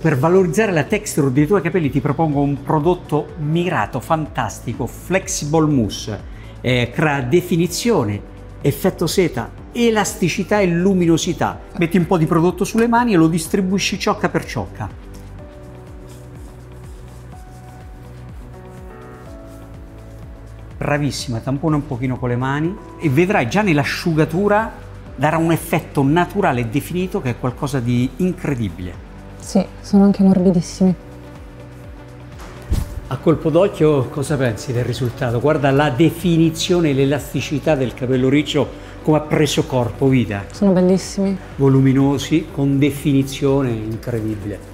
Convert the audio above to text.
Per valorizzare la texture dei tuoi capelli ti propongo un prodotto mirato, fantastico, Flexible Mousse. Eh, crea definizione, effetto seta, elasticità e luminosità. Metti un po' di prodotto sulle mani e lo distribuisci ciocca per ciocca. Bravissima, tampona un pochino con le mani e vedrai già nell'asciugatura darà un effetto naturale e definito che è qualcosa di incredibile. Sì, sono anche morbidissimi. A colpo d'occhio cosa pensi del risultato? Guarda la definizione e l'elasticità del capello riccio come ha preso corpo, vita. Sono bellissimi. Voluminosi, con definizione incredibile.